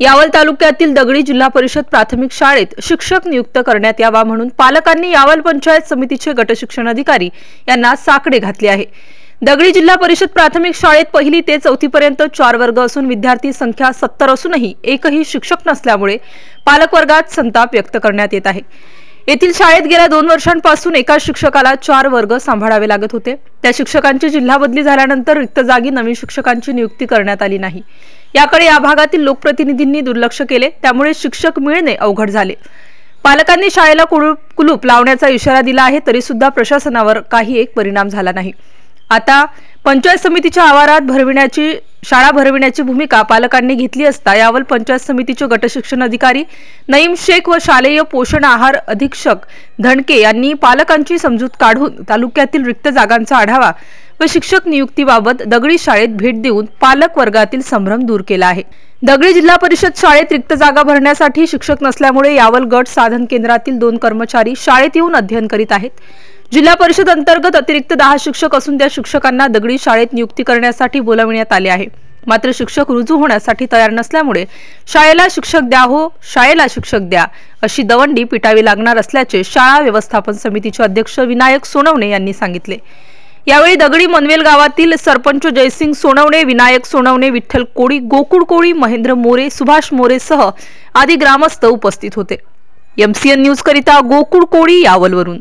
यावल तालुक्यातील दगडी जिल्हा परिषद प्राथमिक शाळेत शिक्षक नियुक्त करण्यात यावा म्हणून पालकांनी यावल पंचायत समितीचे गटशिक्षण अधिकारी यांना साकडे घातले आहे. दगडी जिल्हा परिषद प्राथमिक शाळेत पहिली ते चौथीपर्यंत चार वर्ग असून विद्यार्थी संख्या सत्तर असूनही एकही शिक्षक नसल्यामुळे पालक वर्गात संताप व्यक्त करण्यात येत आहे. येथील शाळेत गेल्या दोन वर्षांपासून एका शिक्षकाला चार वर्ग सांभाळावे लागत होते. त्या शिक्षकांची जिल्हा बदली झाल्यानंतर रिक्त जागी नवीन शिक्षकांची नियुक्ती करण्यात आली नाही. याकडे या भागातील लोकप्रतिनिधींनी दुर्लक्ष केले. त्यामुळे शिक्षक मिळणे अवघड झाले. पालकांनी शाळेला कुलूप कुलूप लावण्याचा इशारा दिला आहे तरी सुद्धा प्रशासनावर काही एक परिणाम झाला नाही. आता पंचायत समितीच्या आवारात भरविण्याची शाळा भरविण्याची भूमिका पालकांनी घेतली असता यावल पंचायत समितीचे गटशिक्षण अधिकारी नईम शेख व शालेय पोषण आहार अधीक्षक धनके यांनी पालकांची समजूत काढून तालुक्यातील रिक्त जागांचा आढावा व शिक्षक नियुक्तीबाबत दगडी शाळेत भेट देऊन पालक वर्गातील संभ्रम दूर केला आहे. दगडी जिल्हा परिषद शाळेत रिक्त जागा भरण्यासाठी शिक्षक नसल्यामुळे यावल गट साधन केंद्रातील दोन कर्मचारी शाळेत येऊन अध्ययन करीत आहेत. जिल्हा परिषद अंतर्गत अतिरिक्त दहा शिक्षक असून त्या शिक्षकांना दगडी शाळेत नियुक्ती करण्यासाठी बोलाविण्यात आले आहे. मात्र शिक्षक रुजू होण्यासाठी तयार नसल्यामुळे शाळेला शिक्षक द्या हो शाळेला शिक्षक द्या अशी दवंडी पिटावी लागणार असल्याचे शाळा व्यवस्थापन समितीचे अध्यक्ष विनायक सोनवणे यांनी सांगितले. यावेळी दगडी मनवेल गावातील सरपंच जयसिंग सोनवणे विनायक सोनवणे विठ्ठल कोळी गोकुळ कोळी महेंद्र मोरे सुभाष मोरे सह आदी ग्रामस्थ उपस्थित होते. एमसीएन न्यूज करिता गोकुळ कोळी यावलवरून.